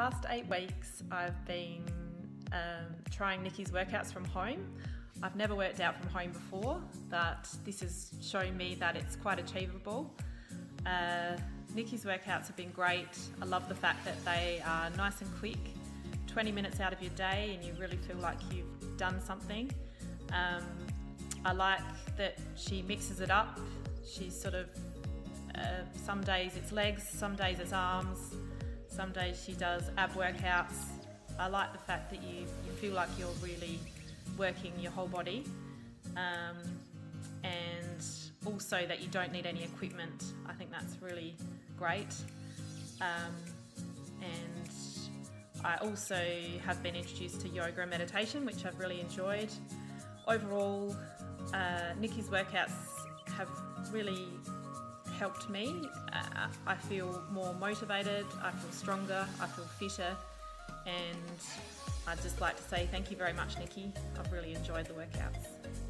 past eight weeks, I've been um, trying Nicki's workouts from home. I've never worked out from home before, but this has shown me that it's quite achievable. Uh, Nicki's workouts have been great. I love the fact that they are nice and quick, 20 minutes out of your day, and you really feel like you've done something. Um, I like that she mixes it up. She's sort of, uh, some days it's legs, some days it's arms, some days she does ab workouts. I like the fact that you, you feel like you're really working your whole body. Um, and also that you don't need any equipment. I think that's really great. Um, and I also have been introduced to yoga and meditation, which I've really enjoyed. Overall, uh, Nicki's workouts have really helped me. Uh, I feel more motivated, I feel stronger, I feel fitter, and I'd just like to say thank you very much, Nicki. I've really enjoyed the workouts.